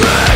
Betrayed